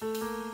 There was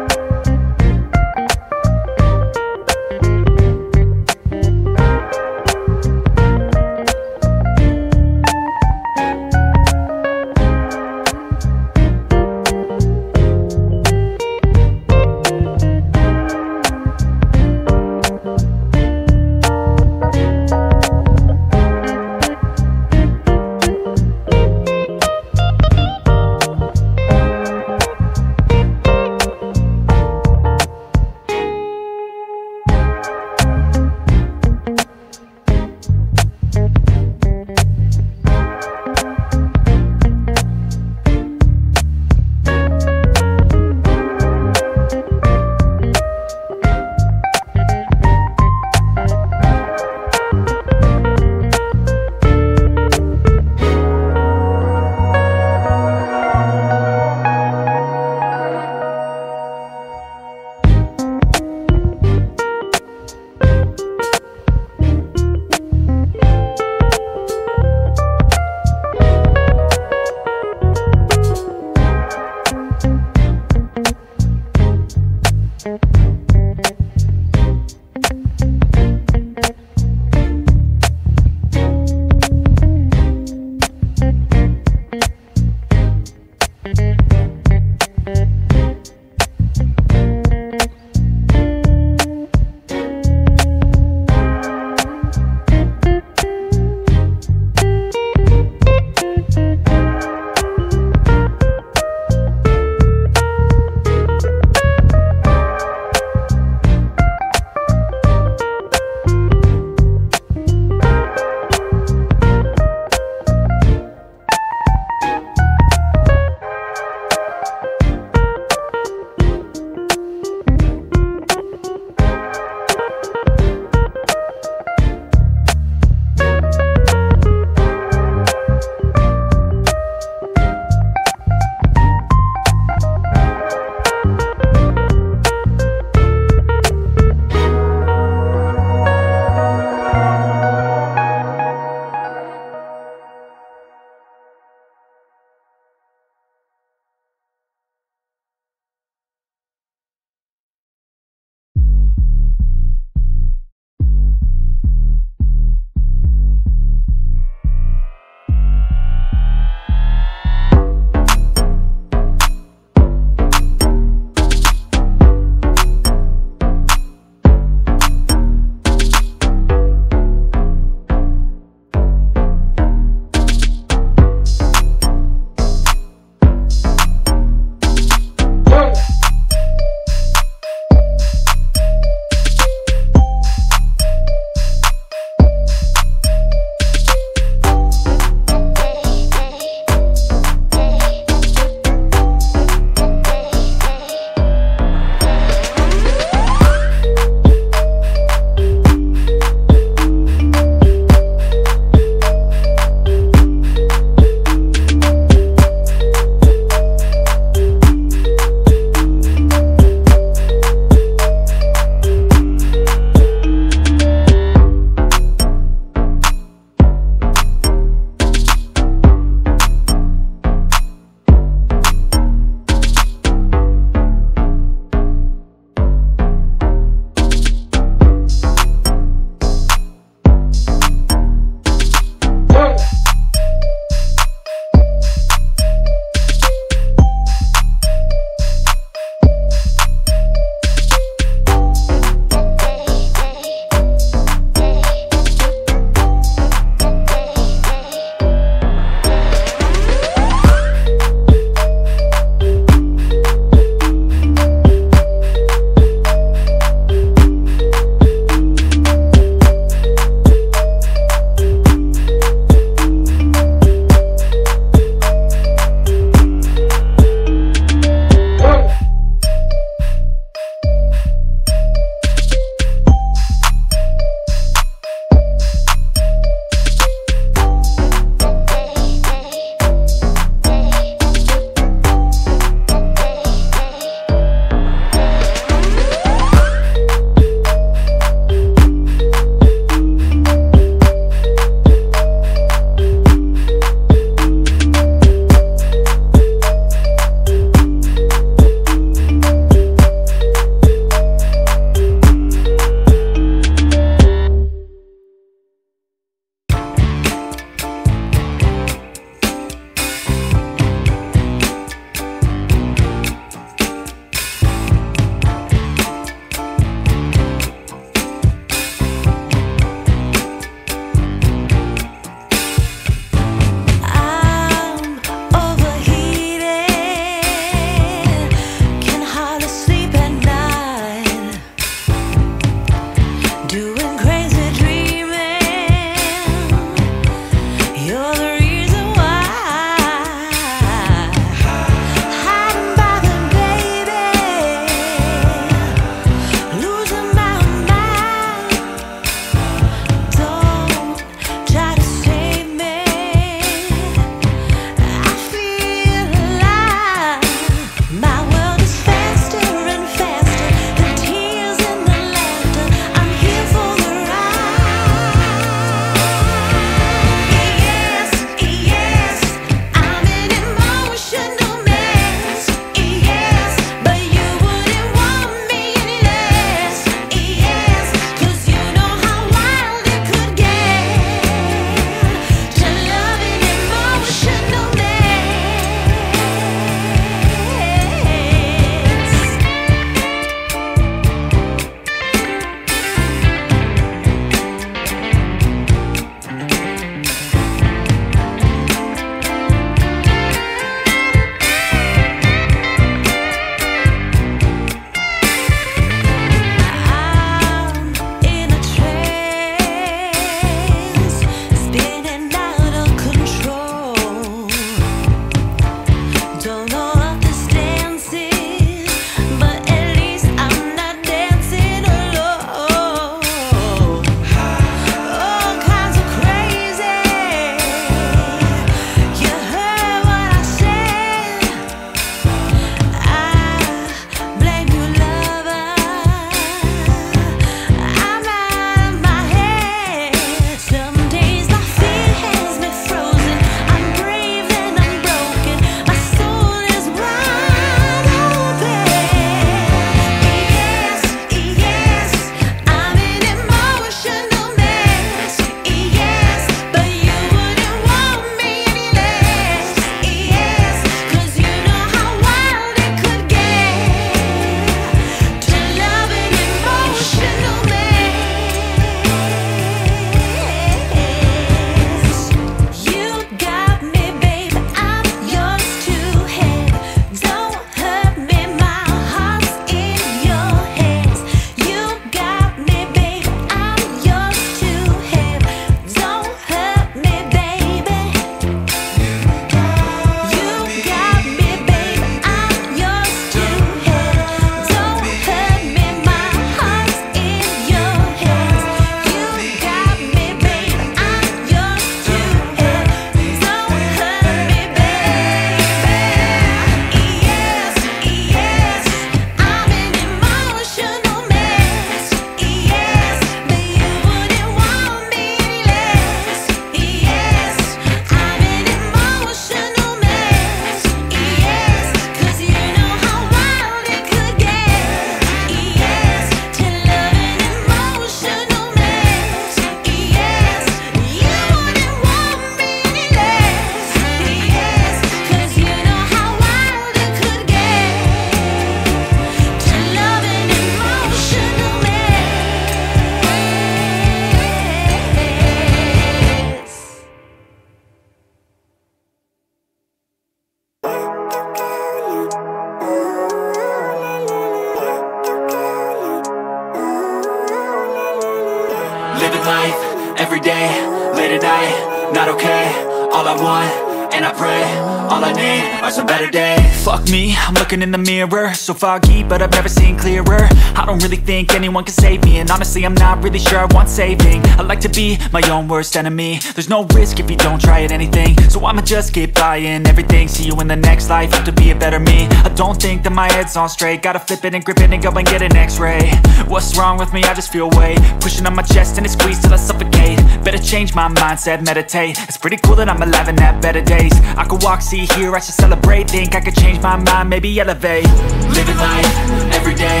Fuck me, I'm looking in the mirror. So foggy, but I've never seen clearer. I don't really think anyone can save me And honestly, I'm not really sure I want saving. I like to be my own worst enemy. There's no risk if you don't try at anything. So I'ma just keep buying everything. See you in the next life, have to be a better me. I don't think that my head's on straight. Gotta flip it and grip it and go and get an x-ray. What's wrong with me? I just feel weight. Pushing on my chest and it squeezes till I suffocate. Better change my mindset, meditate. It's pretty cool that I'm alive and have better days. I could walk, see, hear, I should celebrate. Think I could change my mind, maybe elevate. Living life, everyday,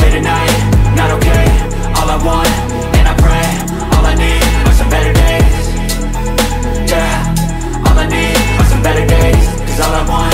late at night, not okay. All I want, and I pray All I need are some better days. Yeah, all I need are some better days. Cause all I want,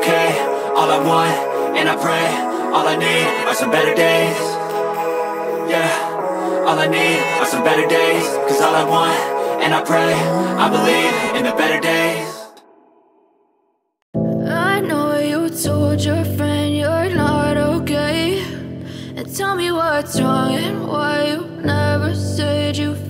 okay. All I want, and I pray. All I need are some better days. Yeah, all I need are some better days. Cause all I want, and I pray. I believe in the better days. I know you told your friend you're not okay. And tell me what's wrong and why you never said you.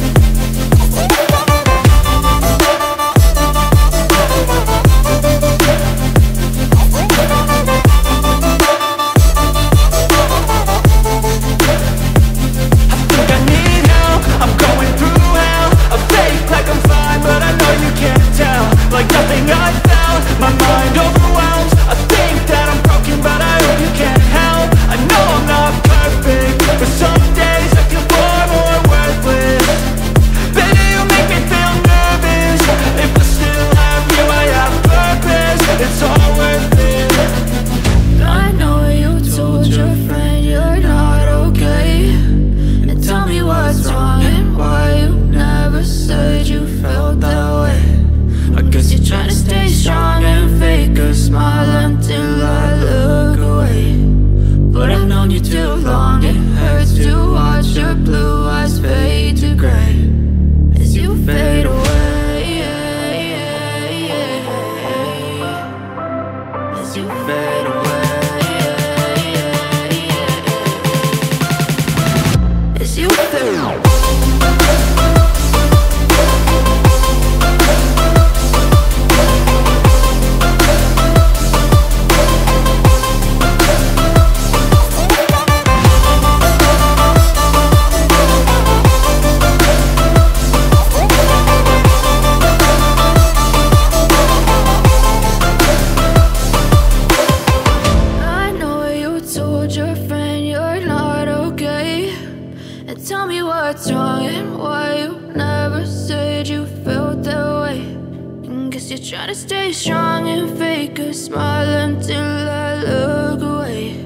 To stay strong and fake a smile until I look away.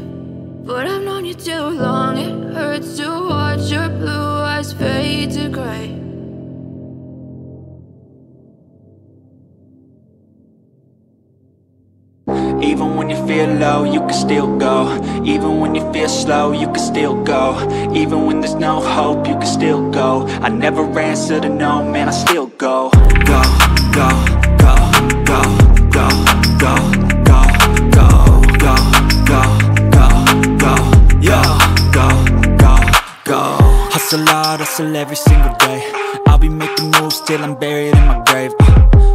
But I've known you too long, it hurts to watch your blue eyes fade to gray. Even when you feel low, you can still go. Even when you feel slow, you can still go. Even when there's no hope, you can still go. I never answer to no, man, I still go Go, go, go, go, go, go, go, go, go, go, go, go, go, go, go Hustle hard, hustle every single day I'll be making moves till I'm buried in my grave uh.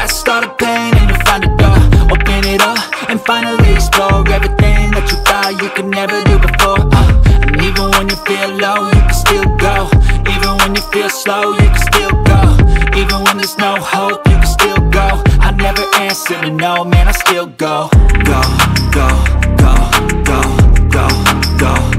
all the pain and you'll find a door. Open it up and finally explore everything that you thought you could never do before. Uh, and even when you feel low, you can still go. Even when you feel slow, you can still go. Even when there's no hope, you can still go. I never answer to no, man, I still go Go, go, go. Go, go, go,